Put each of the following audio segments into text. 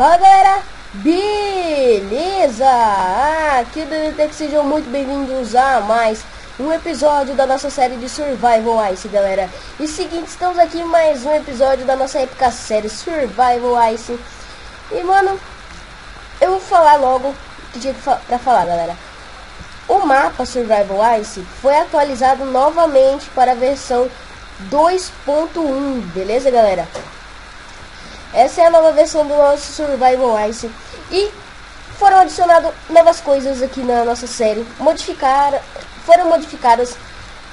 Fala galera, beleza? Ah, que que sejam muito bem-vindos a mais um episódio da nossa série de Survival Ice, galera. E seguinte, estamos aqui mais um episódio da nossa épica série Survival Ice. E mano, eu vou falar logo o que tinha pra falar, galera. O mapa Survival Ice foi atualizado novamente para a versão 2.1, beleza, galera? Essa é a nova versão do nosso Survival Ice. E foram adicionadas novas coisas aqui na nossa série. Modificar, foram modificadas.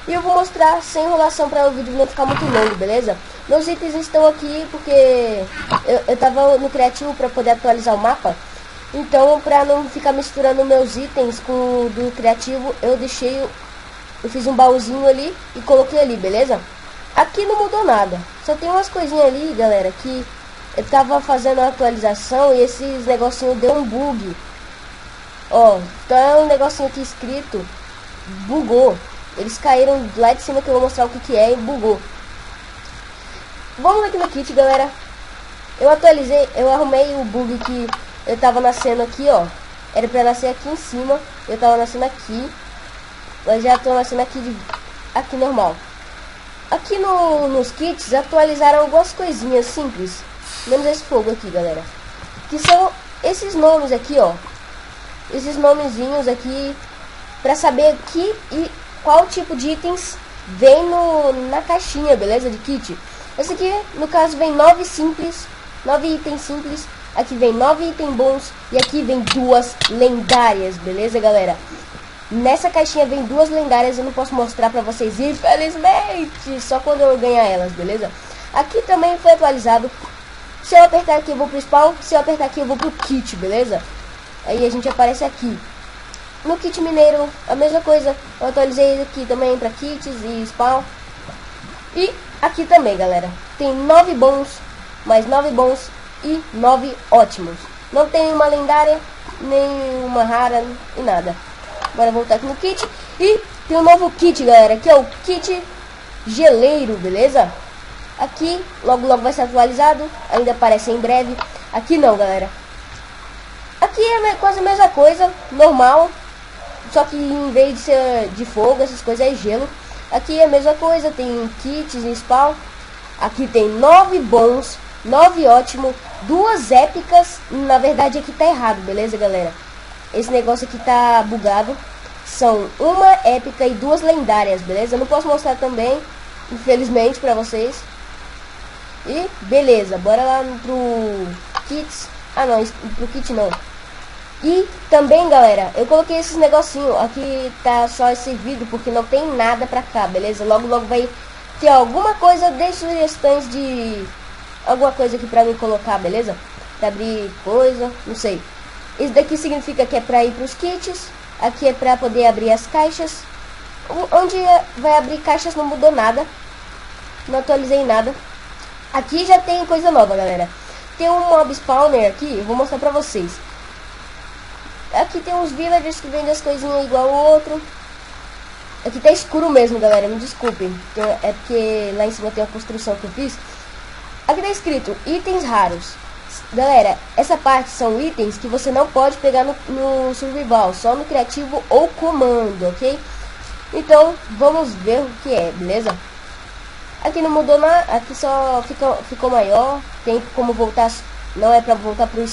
E eu vou mostrar sem enrolação para o vídeo não ficar muito longo, beleza? Meus itens estão aqui porque eu, eu tava no criativo para poder atualizar o mapa. Então, para não ficar misturando meus itens com o do criativo, eu deixei, eu fiz um baúzinho ali e coloquei ali, beleza? Aqui não mudou nada. Só tem umas coisinhas ali, galera, que eu tava fazendo a atualização e esses negocinho deu um bug. Ó, então é um negocinho aqui escrito, bugou. Eles caíram lá de cima que eu vou mostrar o que, que é e bugou. Vamos aqui no kit, galera. Eu atualizei, eu arrumei o bug que eu tava nascendo aqui, ó. Era pra nascer aqui em cima, eu tava nascendo aqui. Mas já tô nascendo aqui, de, aqui normal. Aqui no, nos kits atualizaram algumas coisinhas simples menos esse fogo aqui, galera. Que são esses nomes aqui, ó. Esses nomezinhos aqui para saber que e qual tipo de itens vem no, na caixinha, beleza? De kit. Esse aqui, no caso, vem nove simples, nove itens simples. Aqui vem nove itens bons e aqui vem duas lendárias, beleza, galera? Nessa caixinha vem duas lendárias, eu não posso mostrar pra vocês, infelizmente, só quando eu ganhar elas, beleza? Aqui também foi atualizado se eu apertar aqui, eu vou pro spawn. Se eu apertar aqui, eu vou pro kit, beleza? Aí a gente aparece aqui. No kit mineiro, a mesma coisa. Eu atualizei aqui também para kits e spawn. E aqui também, galera. Tem nove bons, mais nove bons e nove ótimos. Não tem uma lendária, nem uma rara e nada. Bora voltar aqui no kit. E tem um novo kit, galera, que é o kit geleiro, beleza? Aqui, logo logo vai ser atualizado, ainda aparece em breve. Aqui não, galera. Aqui é quase a mesma coisa, normal. Só que em vez de ser de fogo, essas coisas é gelo. Aqui é a mesma coisa, tem kits e spawn. Aqui tem nove bons, nove ótimo, duas épicas. Na verdade aqui tá errado, beleza, galera? Esse negócio aqui tá bugado. São uma épica e duas lendárias, beleza? Eu não posso mostrar também, infelizmente, pra vocês. E beleza, bora lá pro kits. Ah não, pro kit não. E também, galera, eu coloquei esses negocinho aqui tá só esse vídeo porque não tem nada pra cá, beleza? Logo, logo vai ter alguma coisa, deixe sugestões de alguma coisa aqui pra mim colocar, beleza? Pra abrir coisa, não sei. Isso daqui significa que é pra ir pros kits. Aqui é pra poder abrir as caixas. Onde vai abrir caixas não mudou nada. Não atualizei nada. Aqui já tem coisa nova, galera. Tem um mob spawner aqui, vou mostrar pra vocês. Aqui tem uns villagers que vendem as coisinhas igual o outro. Aqui tá escuro mesmo, galera, me desculpem. É porque lá em cima tem a construção que eu fiz. Aqui tá escrito itens raros. Galera, essa parte são itens que você não pode pegar no, no survival, só no criativo ou comando, ok? Então, vamos ver o que é, beleza? Aqui não mudou nada, aqui só ficou, ficou maior. Tem como voltar, não é pra voltar pro,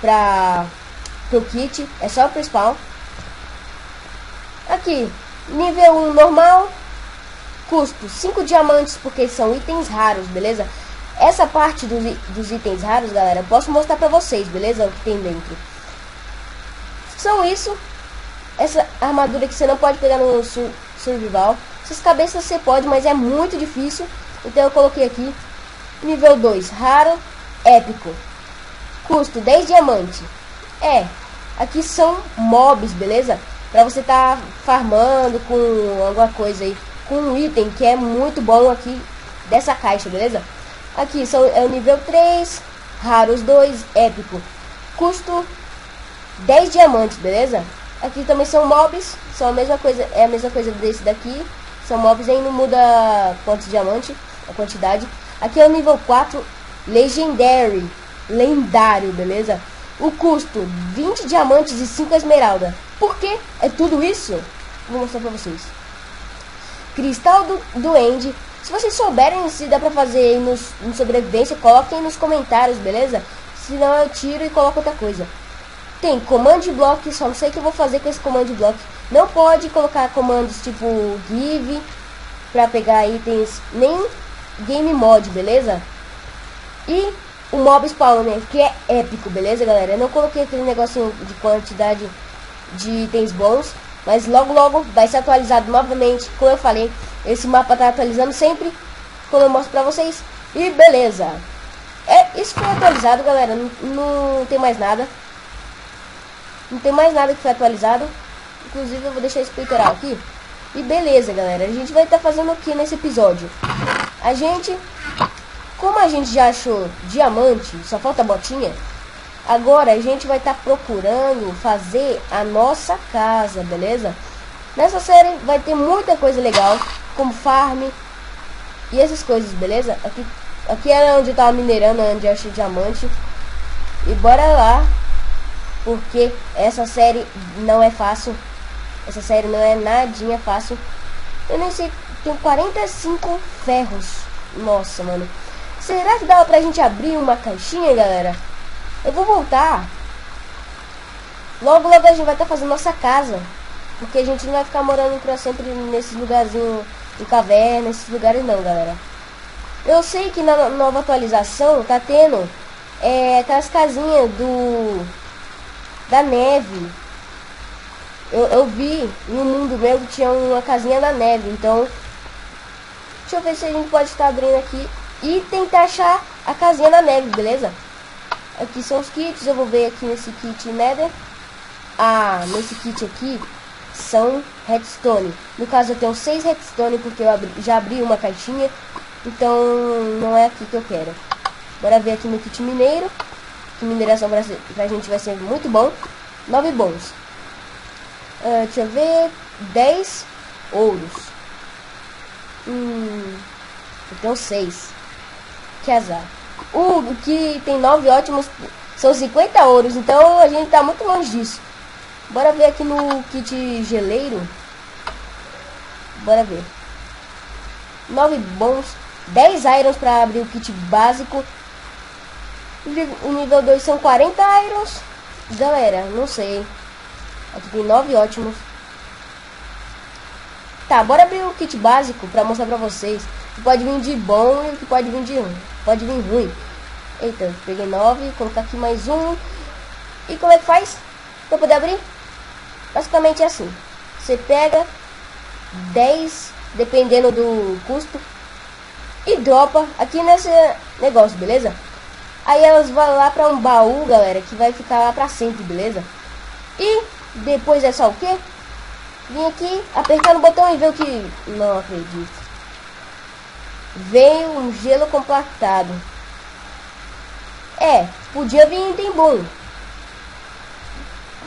pra, pro kit, é só pro spawn. Aqui, nível 1 normal, custo 5 diamantes, porque são itens raros, beleza? Essa parte dos, dos itens raros, galera, eu posso mostrar pra vocês, beleza? O que tem dentro. São isso. Essa armadura que você não pode pegar no sur survival. Essas cabeças você pode, mas é muito difícil. Então eu coloquei aqui. Nível 2, raro, épico. Custo 10 diamantes. É, aqui são mobs, beleza? Pra você tá farmando com alguma coisa aí. Com um item que é muito bom aqui dessa caixa, beleza? Aqui são, é o nível 3, raros 2, épico. Custo 10 diamantes, beleza? Aqui também são mobs, são a mesma coisa, é a mesma coisa desse daqui. São mobs aí não muda quantos diamante, a quantidade. Aqui é o nível 4, Legendary. lendário, beleza? O custo, 20 diamantes e 5 esmeralda. Por que é tudo isso? Vou mostrar pra vocês. Cristal do, End. Se vocês souberem se dá pra fazer nos, no sobrevivência, coloquem nos comentários, beleza? Senão eu tiro e coloco outra coisa. Tem command block, só não sei o que eu vou fazer com esse command block. Não pode colocar comandos tipo give pra pegar itens, nem game mod, beleza? E o mob spawner, que é épico, beleza, galera? Eu não coloquei aquele negocinho de quantidade de itens bons, mas logo logo vai ser atualizado novamente, como eu falei. Esse mapa tá atualizando sempre, como eu mostro pra vocês. E beleza. É, isso foi atualizado, galera. Não, não tem mais nada. Não tem mais nada que foi atualizado. Inclusive eu vou deixar esse peitoral aqui. E beleza, galera. A gente vai estar tá fazendo o que nesse episódio? A gente, como a gente já achou diamante, só falta botinha. Agora a gente vai estar tá procurando fazer a nossa casa, beleza? Nessa série vai ter muita coisa legal, como farm e essas coisas, beleza? Aqui, aqui era onde eu tava minerando, onde eu achei diamante. E bora lá porque essa série não é fácil. Essa série não é nadinha fácil. Eu nem sei, tem 45 ferros. Nossa, mano. Será que dá pra gente abrir uma caixinha, galera? Eu vou voltar. Logo, logo a gente vai estar tá fazendo nossa casa. Porque a gente não vai ficar morando pra sempre nesses lugarzinhos de caverna, nesses lugares não, galera. Eu sei que na nova atualização tá tendo é, aquelas casinhas do da neve. Eu, eu vi no mundo meu que tinha uma casinha da neve, então deixa eu ver se a gente pode estar abrindo aqui e tentar achar a casinha da neve, beleza? Aqui são os kits, eu vou ver aqui nesse kit Nether. Ah, nesse kit aqui são redstone. No caso eu tenho seis redstone porque eu abri, já abri uma caixinha, então não é aqui que eu quero. Bora ver aqui no kit mineiro que mineração pra, pra gente vai ser muito bom. 9 bons. Uh, deixa eu ver. 10 ouros. Hum, tenho 6. Que azar. O que tem 9 ótimos são 50 ouros. Então a gente tá muito longe disso. Bora ver aqui no kit geleiro. Bora ver. 9 bons. 10 irons para abrir o kit básico. O nível 2 são 40 irons. Galera, não sei. Aqui tem 9 ótimos. Tá, bora abrir o kit básico pra mostrar pra vocês. Que pode vir de bom e o que pode vir de ruim. Pode vir ruim. Eita, peguei 9, colocar aqui mais um. E como é que faz? Pra poder abrir? Basicamente é assim. Você pega 10, dependendo do custo. E dropa aqui nesse negócio, beleza? Aí elas vão lá para um baú, galera, que vai ficar lá para sempre, beleza? E depois é só o quê? Vim aqui, apertar no botão e ver o que... Não acredito. Veio um gelo compactado. É, podia vir item bom.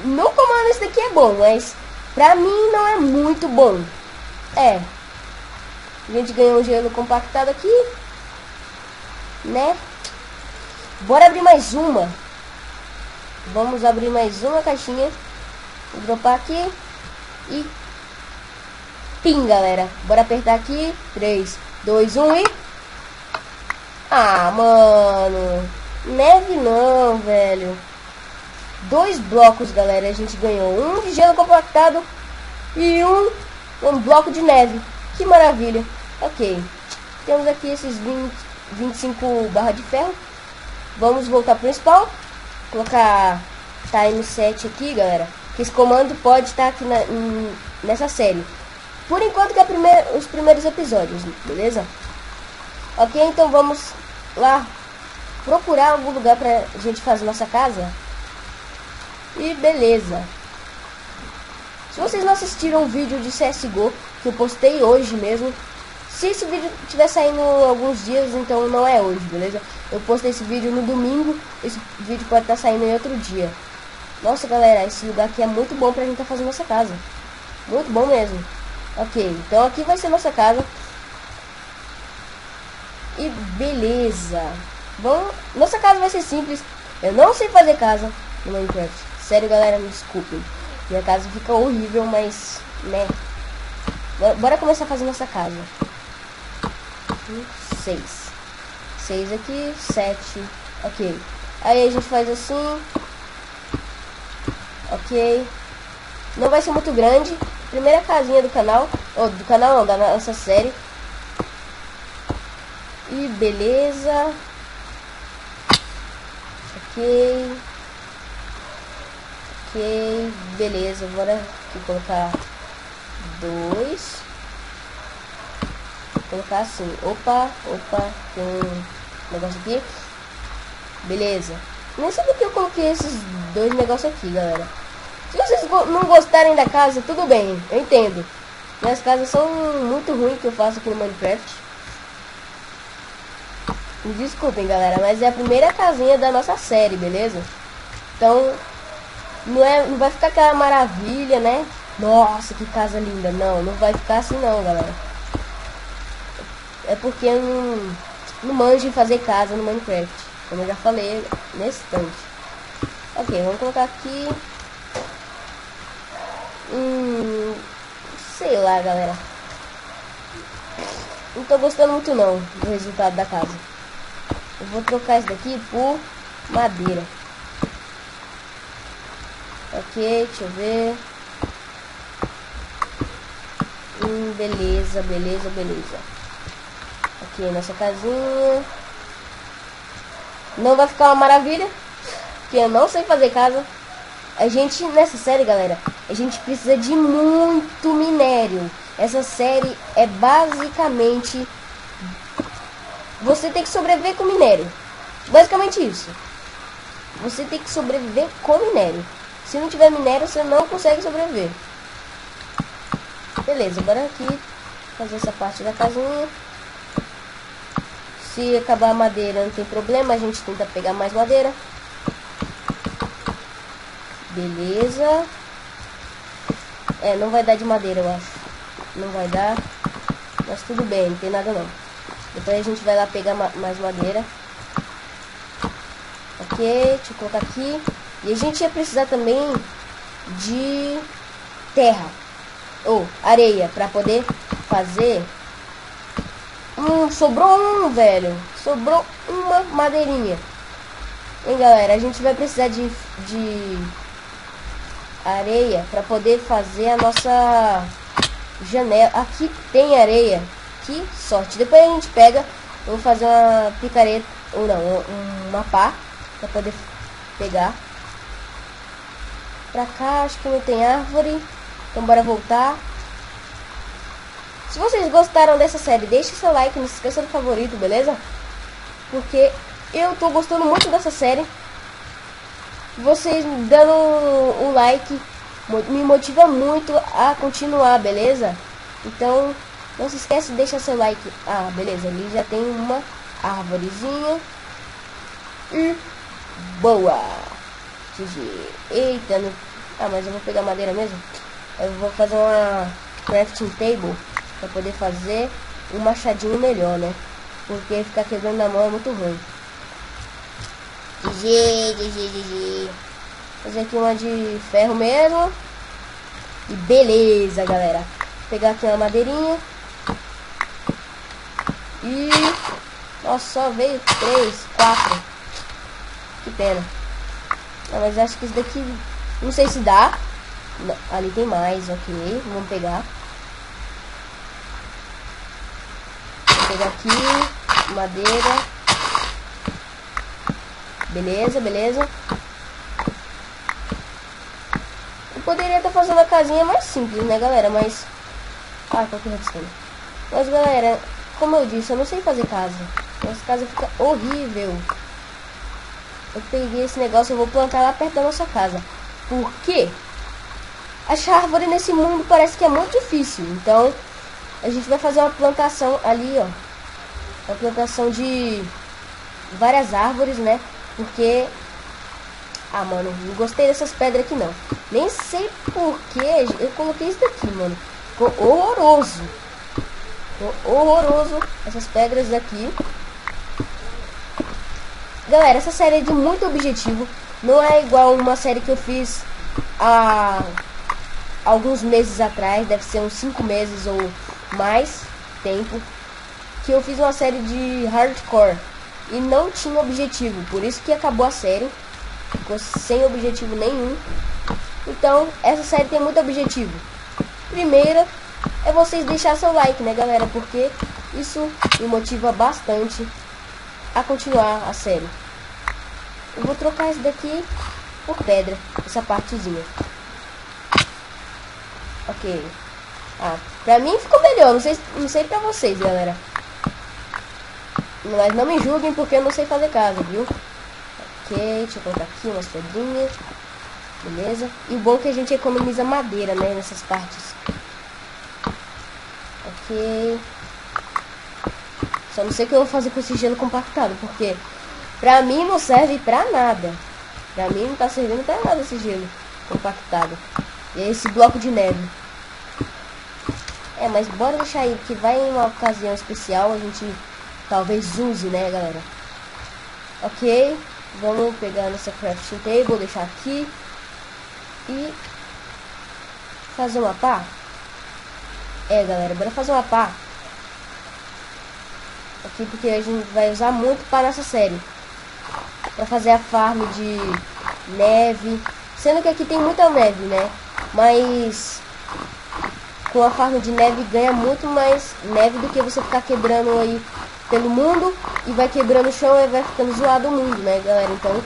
No comando esse daqui é bom, mas pra mim não é muito bom. É. A gente ganhou um gelo compactado aqui. Né? Bora abrir mais uma. Vamos abrir mais uma caixinha. Vou dropar aqui. E... Pim, galera. Bora apertar aqui. 3, 2, 1 e... Ah, mano. Neve não, velho. Dois blocos, galera. A gente ganhou. Um de gelo compactado e um, um bloco de neve. Que maravilha. Ok. Temos aqui esses 20, 25 barras de ferro. Vamos voltar para o spawn. Colocar time 7 aqui, galera. Que esse comando pode estar aqui na, nessa série. Por enquanto que é primeir, os primeiros episódios, beleza? Ok, então vamos lá procurar algum lugar pra gente fazer nossa casa. E beleza. Se vocês não assistiram o vídeo de CSGO, que eu postei hoje mesmo, se esse vídeo estiver saindo alguns dias, então não é hoje, beleza? Eu postei esse vídeo no domingo, esse vídeo pode estar saindo em outro dia. Nossa, galera, esse lugar aqui é muito bom pra gente estar tá fazendo nossa casa. Muito bom mesmo. Ok, então aqui vai ser nossa casa. E beleza. Vamos... Nossa casa vai ser simples. Eu não sei fazer casa no Minecraft. Sério, galera, me desculpem. Minha casa fica horrível, mas, né. Bora começar a fazer nossa casa. Um, seis. Seis aqui, sete. Ok. Aí a gente faz assim. Ok. Não vai ser muito grande. Primeira casinha do canal. Ou do canal não, da nossa série. E beleza. Ok. Ok, beleza. Bora aqui colocar dois. Colocar assim. Opa, opa, tem um negócio aqui. Beleza. Nem sei porque eu coloquei esses dois negócios aqui, galera. Se vocês não gostarem da casa, tudo bem, eu entendo. Minhas casas são muito ruins que eu faço aqui no Minecraft. Me desculpem, galera, mas é a primeira casinha da nossa série, beleza? Então, não, é, não vai ficar aquela maravilha, né? Nossa, que casa linda. Não, não vai ficar assim não, galera. É porque eu não, não manjo em fazer casa no Minecraft. Como eu já falei nesse instante. Ok, vamos colocar aqui. Hum, sei lá, galera. Não tô gostando muito não do resultado da casa. Eu vou trocar isso daqui por madeira. Ok, deixa eu ver. Hum, beleza, beleza, beleza. Aqui, nossa casinha. Não vai ficar uma maravilha. Porque eu não sei fazer casa. A gente, nessa série, galera, a gente precisa de muito minério. Essa série é basicamente você tem que sobreviver com minério. Basicamente isso. Você tem que sobreviver com minério. Se não tiver minério, você não consegue sobreviver. Beleza, bora aqui fazer essa parte da casinha. Se acabar a madeira, não tem problema. A gente tenta pegar mais madeira. Beleza. É, não vai dar de madeira, eu acho. Não vai dar. Mas tudo bem, não tem nada não. Depois a gente vai lá pegar ma mais madeira. Ok, deixa eu colocar aqui. E a gente ia precisar também de terra. Ou areia, para poder fazer... Hum, sobrou um, velho. Sobrou uma madeirinha. Hein, galera? A gente vai precisar de, de areia para poder fazer a nossa janela. Aqui tem areia que sorte. Depois a gente pega, vou fazer uma picareta, ou não, uma pá, para poder pegar. Pra cá, acho que não tem árvore, então bora voltar. Se vocês gostaram dessa série, deixe seu like, não se esqueça do favorito, beleza? Porque eu tô gostando muito dessa série. Vocês dando um like me motiva muito a continuar, beleza? Então, não se esquece de deixar seu like. Ah, beleza, ali já tem uma árvorezinha. E boa! GG. Eita, não... ah, mas eu vou pegar madeira mesmo. Eu vou fazer uma crafting table para poder fazer um machadinho melhor, né? Porque ficar quebrando na mão é muito ruim. GG, GG, GG. Fazer aqui uma de ferro mesmo. E beleza, galera. Vou pegar aqui uma madeirinha. E... Nossa, só veio três, quatro. Que pena. Não, mas acho que isso daqui... Não sei se dá. Não, ali tem mais, ok. Vamos pegar. Vou aqui. Madeira. Beleza, beleza. Eu poderia estar fazendo a casinha mais simples, né, galera? Mas... Ah, qual que é Mas, galera, como eu disse, eu não sei fazer casa. Essa casa fica horrível. Eu peguei esse negócio, eu vou plantar lá perto da nossa casa. Por quê? Achar árvore nesse mundo parece que é muito difícil. Então, a gente vai fazer uma plantação ali, ó. Uma plantação de várias árvores, né? Porque... Ah, mano, não gostei dessas pedras aqui, não. Nem sei por que eu coloquei isso daqui, mano. Ficou horroroso horroroso essas pedras aqui. Galera, essa série é de muito objetivo. Não é igual uma série que eu fiz há alguns meses atrás. Deve ser uns 5 meses ou mais tempo. Que eu fiz uma série de hardcore. E não tinha objetivo. Por isso que acabou a série. Ficou sem objetivo nenhum. Então, essa série tem muito objetivo. Primeira é vocês deixar seu like, né, galera? Porque isso me motiva bastante a continuar a série. Eu vou trocar isso daqui por pedra, essa partezinha. Ok. Ah, pra mim ficou melhor, não sei, não sei pra vocês, galera. Mas não me julguem porque eu não sei fazer casa, viu? Ok, deixa eu colocar aqui umas pedrinhas. Beleza? E o bom é que a gente economiza madeira, né, nessas partes. Ok. Só não sei o que eu vou fazer com esse gelo compactado, porque pra mim não serve pra nada. Pra mim não tá servindo pra nada esse gelo compactado. E esse bloco de neve. É, mas bora deixar aí, que vai em uma ocasião especial a gente talvez use, né, galera? Ok, vamos pegar nossa crafting table, deixar aqui e fazer uma pá. É, galera, bora fazer uma pá. Aqui porque a gente vai usar muito para essa série. Para fazer a farm de neve. Sendo que aqui tem muita neve, né? Mas com a farm de neve ganha muito mais neve do que você ficar quebrando aí pelo mundo e vai quebrando o chão e vai ficando zoado o mundo, né, galera? Então,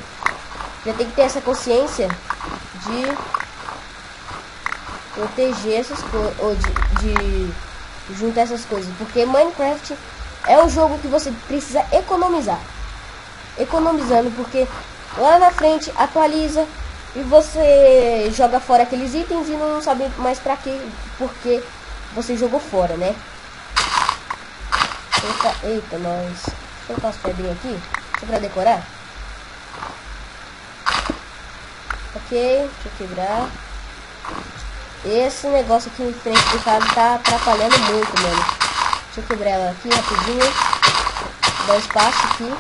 já tem que ter essa consciência de proteger essas coisas, ou de, de juntar essas coisas, porque Minecraft é um jogo que você precisa economizar. Economizando, porque lá na frente atualiza e você joga fora aqueles itens e não sabe mais pra que, porque você jogou fora, né? Eita, nós. Deixa eu colocar as pedrinhas aqui, só pra decorar. Ok, deixa eu quebrar. Esse negócio aqui em frente do carro tá atrapalhando muito, mano. Deixa eu quebrar ela aqui rapidinho. Dar espaço aqui.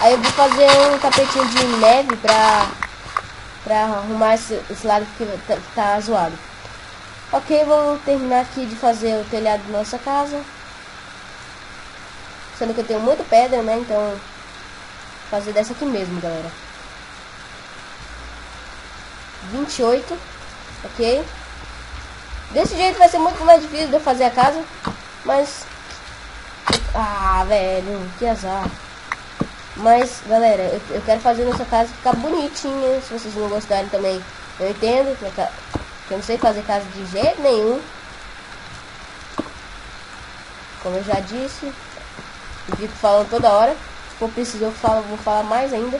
Aí eu vou fazer um tapetinho de neve pra, pra arrumar esse, esse lado que tá, que tá zoado. Ok, vamos terminar aqui de fazer o telhado da nossa casa. Sendo que eu tenho muita pedra, né? Então, fazer dessa aqui mesmo, galera. 28, ok? Desse jeito vai ser muito mais difícil de eu fazer a casa, mas... Ah, velho, que azar. Mas, galera, eu, eu quero fazer nossa casa ficar bonitinha, se vocês não gostarem também, eu entendo, eu não sei fazer casa de jeito nenhum. Como eu já disse, eu fico falando toda hora, se for preciso eu falo, vou falar mais ainda.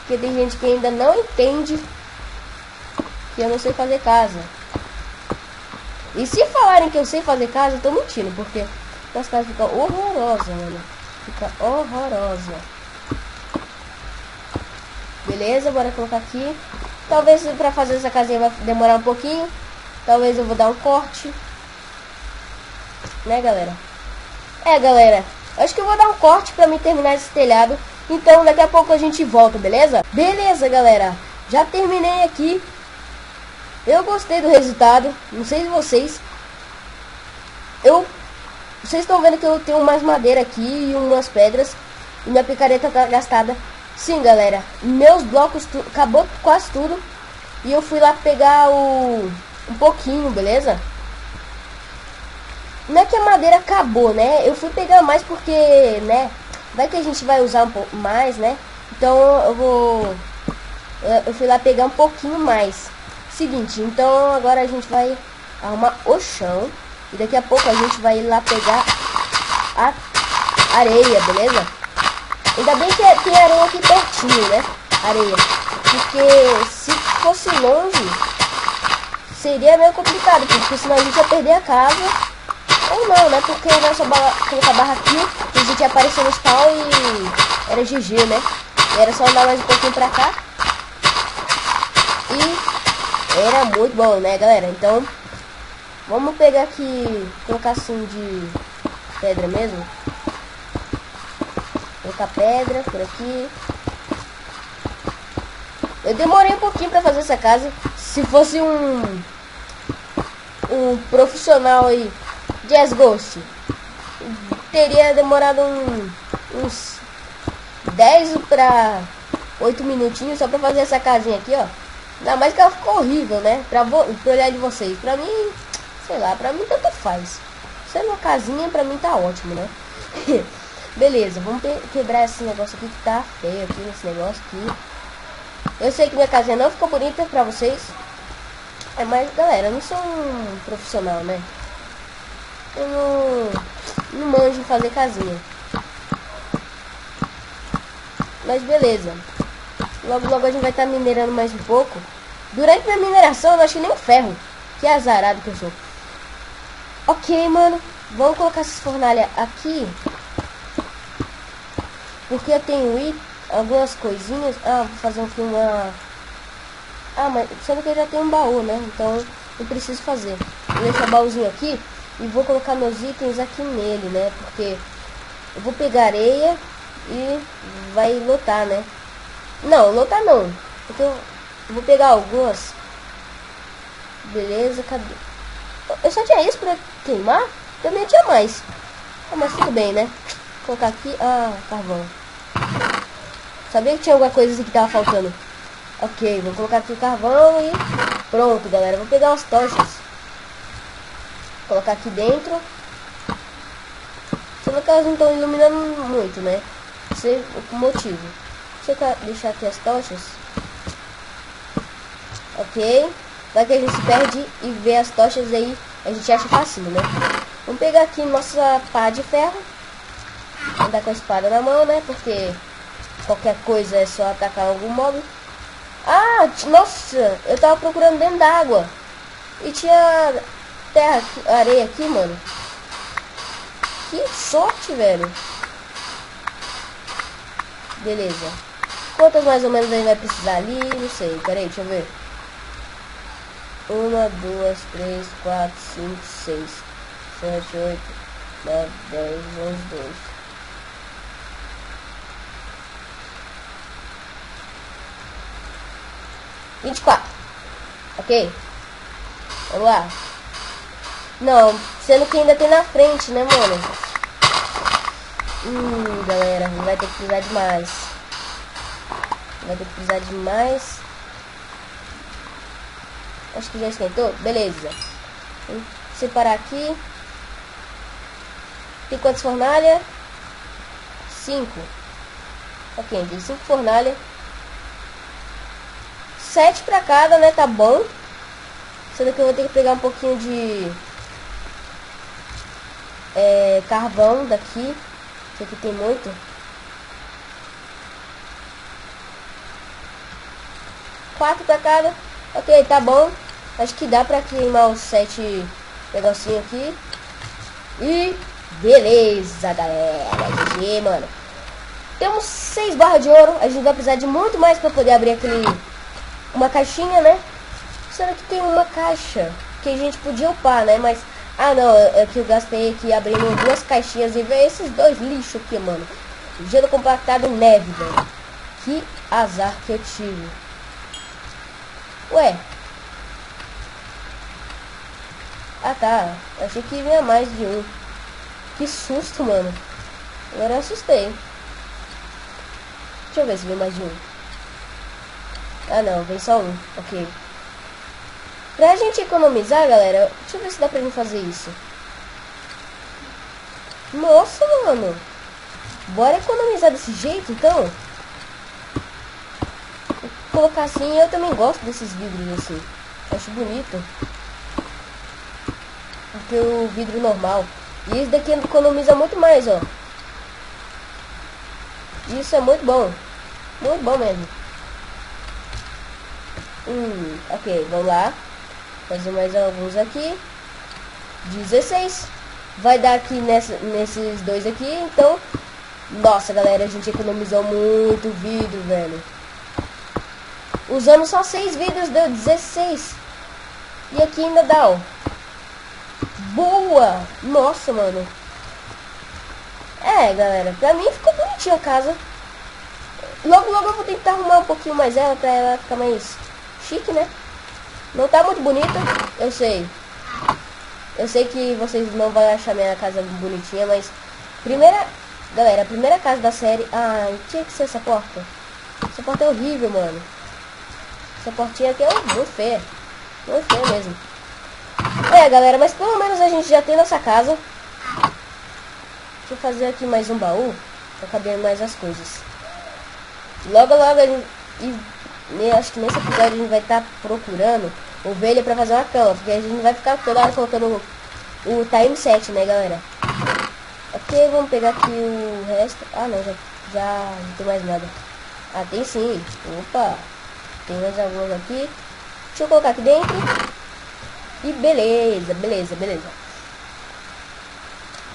Porque tem gente que ainda não entende que eu não sei fazer casa. E se falarem que eu sei fazer casa, eu tô mentindo, porque as casas ficam horrorosas, mano. Fica horrorosa. Beleza, bora colocar aqui. Talvez pra fazer essa casinha vai demorar um pouquinho. Talvez eu vou dar um corte. Né, galera? É, galera. Acho que eu vou dar um corte pra me terminar esse telhado. Então, daqui a pouco a gente volta, beleza? Beleza, galera. Já terminei aqui. Eu gostei do resultado, não sei de vocês. Eu vocês estão vendo que eu tenho mais madeira aqui e umas pedras e minha picareta tá gastada. Sim, galera, meus blocos acabou quase tudo e eu fui lá pegar o um pouquinho, beleza? Não é que a madeira acabou, né? Eu fui pegar mais porque, né? Vai que a gente vai usar um pouco mais, né? Então eu vou eu fui lá pegar um pouquinho mais. Seguinte, então agora a gente vai arrumar o chão. E daqui a pouco a gente vai lá pegar a areia, beleza? Ainda bem que tem areia aqui pertinho, né? Areia. Porque se fosse longe, seria meio complicado. Porque senão a gente ia perder a casa. Ou não, né? Porque a nossa barra, colocar barraquinha, a gente ia aparecer no spawn e era GG, né? E era só andar mais um pouquinho pra cá. E era muito bom, né, galera? Então, vamos pegar aqui, colocar assim de pedra mesmo. Colocar pedra por aqui. Eu demorei um pouquinho pra fazer essa casa. Se fosse um... Um profissional aí. Jazz Ghost. Teria demorado um, uns 10 pra 8 minutinhos só pra fazer essa casinha aqui, ó. Ainda mais que ela ficou horrível, né? Pra, pra olhar de vocês. Pra mim, sei lá, pra mim tanto faz. Sendo uma casinha, pra mim tá ótimo, né? Beleza, vamos quebrar esse negócio aqui que tá feio aqui, nesse negócio aqui. Eu sei que minha casinha não ficou bonita pra vocês. É, mas galera, eu não sou um profissional, né? Eu não, não manjo fazer casinha. Mas beleza. Logo, logo a gente vai estar tá minerando mais um pouco. Durante minha mineração eu não achei nem um ferro. Que azarado que eu sou. Ok, mano. Vamos colocar essas fornalhas aqui. Porque eu tenho algumas coisinhas. Ah, vou fazer aqui uma... Ah, mas sendo que eu já tenho um baú, né? Então eu preciso fazer. Vou deixar o baúzinho aqui e vou colocar meus itens aqui nele, né? Porque eu vou pegar areia e vai lotar, né? Não, lotar não. Porque eu vou pegar algumas. Beleza, cadê? Eu só tinha isso pra queimar? Também tinha mais. Ah, mas tudo bem, né? Vou colocar aqui. Ah, carvão. Sabia que tinha alguma coisa assim que tava faltando. Ok, vou colocar aqui o carvão e pronto, galera. Vou pegar umas tochas. Colocar aqui dentro. Só que elas não estão iluminando muito, né? Sei o motivo. Deixa eu deixar aqui as tochas. Ok. Vai que a gente se perde e vê as tochas aí, a gente acha fácil, né? Vamos pegar aqui nossa pá de ferro. Andar com a espada na mão, né? Porque qualquer coisa é só atacar algum mob. Ah, nossa, eu tava procurando dentro d'água. E tinha terra, areia aqui, mano. Que sorte, velho. Beleza. Quantas mais ou menos aí vai precisar ali? Não sei. Peraí, deixa eu ver. Uma, duas, três, quatro, cinco, seis, sete, oito, nove, dez, onze, doze. Vinte e quatro. Ok? Vamos lá. Não, sendo que ainda tem na frente, né, mano? Hum, galera, vai ter que precisar de mais. Vai ter que precisar de mais. Acho que já esquentou. Beleza. Separar aqui. Tem quantas fornalhas? Cinco. Ok, tem cinco fornalhas. Sete pra cada, né? Tá bom. Sendo que eu vou ter que pegar um pouquinho de... É, carvão daqui. Isso aqui tem muito. Quatro pra cada. Ok, tá bom. Acho que dá pra queimar os sete negocinho aqui. E beleza, galera. GG, mano. Temos seis barras de ouro. A gente vai precisar de muito mais pra poder abrir aquele... Uma caixinha, né? Será que tem uma caixa que a gente podia upar, né? Mas ah, não, é que eu gastei aqui abrindo duas caixinhas e ver esses dois lixos aqui, mano. Gelo compactado neve, velho. Que azar que eu tive. Ué. Ah, tá. Achei que vinha mais de um. Que susto, mano. Agora eu assustei. Deixa eu ver se vem mais de um. Ah, não. Vem só um. Ok. Pra gente economizar, galera, deixa eu ver se dá pra mim fazer isso. Nossa, mano. Bora economizar desse jeito, então. Vou colocar assim, eu também gosto desses vidros assim. Acho bonito. Do que o vidro normal. E esse daqui economiza muito mais, ó. Isso é muito bom. Muito bom mesmo. Hum, ok, vamos lá. Fazer mais alguns aqui. 16. Vai dar aqui nessa, nesses dois aqui. Então, nossa, galera, a gente economizou muito vidro, velho. Usando só 6 vidros, deu 16. E aqui ainda dá, ó. Boa! Nossa, mano. É, galera, pra mim ficou bonitinha a casa. Logo, logo eu vou tentar arrumar um pouquinho mais ela pra ela ficar mais chique, né? Não tá muito bonita, eu sei. Eu sei que vocês não vão achar minha casa bonitinha, mas... Primeira... Galera, a primeira casa da série... Ah, tinha que ser essa porta. Essa porta é horrível, mano. Essa portinha aqui é muito feia. Muito feia mesmo. É, galera, mas pelo menos a gente já tem nossa casa. Deixa eu fazer aqui mais um baú. Pra caber mais as coisas. Logo, logo gente... E, acho que nesse episódio a gente vai estar tá procurando ovelha pra fazer uma cama. Porque a gente vai ficar toda hora colocando o, o time set, né, galera? Ok, vamos pegar aqui o resto. Ah, não, já, já não tem mais nada. Ah, tem sim. Opa. Tem mais alguns aqui. Deixa eu colocar aqui dentro. E beleza, beleza, beleza.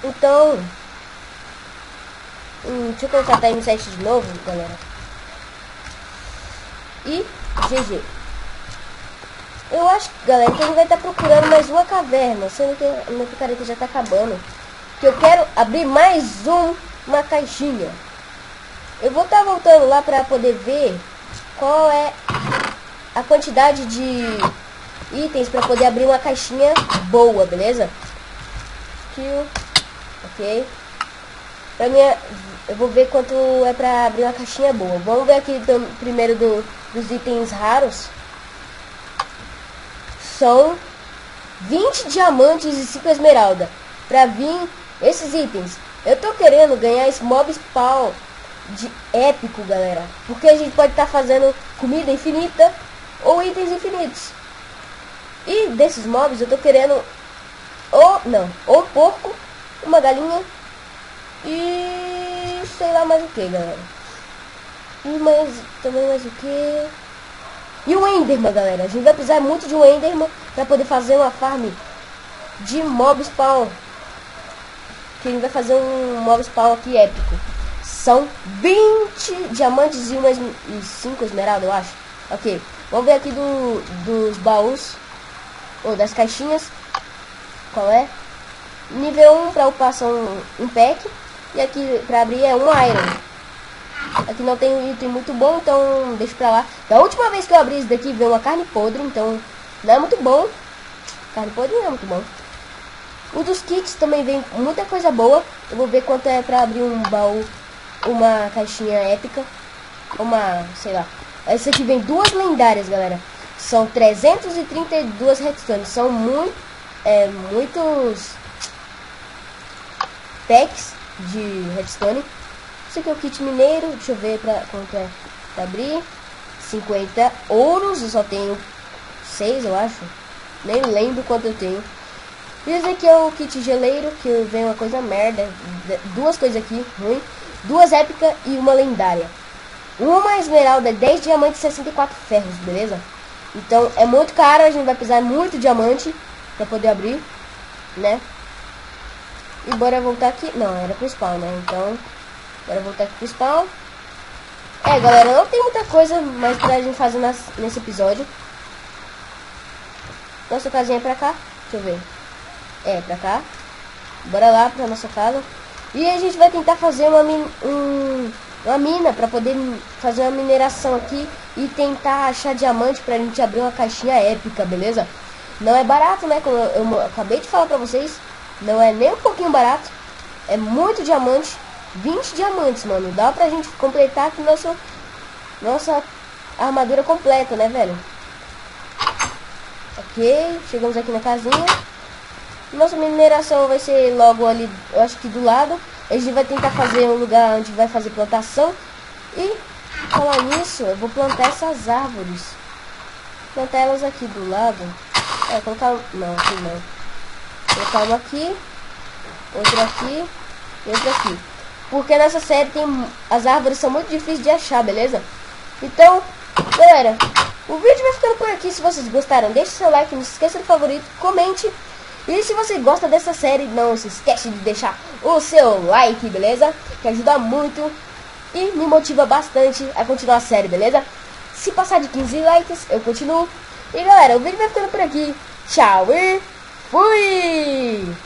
Então... Hum, deixa eu colocar time set de novo, galera. E GG. Eu acho, galera, que a gente vai estar tá procurando mais uma caverna. Sendo que a minha picareta já está acabando. Que eu quero abrir mais um, uma caixinha. Eu vou estar tá voltando lá para poder ver qual é a quantidade de itens para poder abrir uma caixinha boa, beleza? Kill. Ok. Pra minha, eu vou ver quanto é pra abrir uma caixinha boa. Vamos ver aqui do, primeiro do, dos itens raros. São 20 diamantes e 5 esmeralda. Pra vir esses itens. Eu tô querendo ganhar esse mob spawn de épico, galera. Porque a gente pode estar tá fazendo comida infinita ou itens infinitos. E desses mobs eu tô querendo ou não, ou porco, uma galinha e sei lá mais o que, galera. E mais também mais o que? E o Enderman, galera. A gente vai precisar muito de um Enderman para poder fazer uma farm de mob spawn. Que a gente vai fazer um mob spawn aqui épico. São 20 diamantes e umas 5 esmeralda, eu acho. Ok. Vamos ver aqui do, dos baús. Ou das caixinhas. Qual é? Nível 1 para upar são um pack. E aqui para abrir é um iron. Aqui não tem item muito bom, então deixa pra lá. Da última vez que eu abri isso daqui veio uma carne podre, então não é muito bom. Carne podre não é muito bom. O dos kits também vem muita coisa boa. Eu vou ver quanto é pra abrir um baú, uma caixinha épica. Uma, sei lá, essa aqui vem duas lendárias, galera. São 332 redstones. São muito, é, muitos packs de redstone. Esse aqui é o kit mineiro. Deixa eu ver pra, quanto é pra abrir. 50 ouros. Eu só tenho 6, eu acho. Nem lembro quanto eu tenho. E esse aqui é o kit geleiro, que vem uma coisa merda. Duas coisas aqui, ruim. Duas épicas e uma lendária. Uma esmeralda, 10 diamantes e 64 ferros, beleza? Então é muito caro, a gente vai precisar muito diamante pra poder abrir, né? E bora voltar aqui. Não, era pro spawn, né? Então, bora voltar aqui pro spawn. É, galera, não tem muita coisa mais pra gente fazer nas, nesse episódio. Nossa casinha é pra cá. Deixa eu ver. É, pra cá. Bora lá pra nossa casa. E a gente vai tentar fazer uma, um, uma mina para poder fazer uma mineração aqui e tentar achar diamante pra gente abrir uma caixinha épica, beleza? Não é barato, né? Como eu, eu acabei de falar pra vocês, não é nem um pouquinho barato. É muito diamante. 20 diamantes, mano. Dá pra gente completar aqui nosso, nossa armadura completa, né, velho? Ok, chegamos aqui na casinha. Nossa mineração vai ser logo ali, eu acho que do lado. A gente vai tentar fazer um lugar onde vai fazer plantação. E, falar nisso, eu vou plantar essas árvores. Plantar elas aqui do lado. É, colocar... Não, aqui não. Colocar uma aqui. Outra aqui. E outra aqui. Porque nessa série tem... As árvores são muito difíceis de achar, beleza? Então, galera, o vídeo vai ficando por aqui. Se vocês gostaram, deixe seu like, não se esqueça do favorito, comente. E se você gosta dessa série, não se esquece de deixar o seu like, beleza? Que ajuda muito e me motiva bastante a continuar a série, beleza? Se passar de 15 likes, eu continuo. E galera, o vídeo vai ficando por aqui. Tchau e Fui!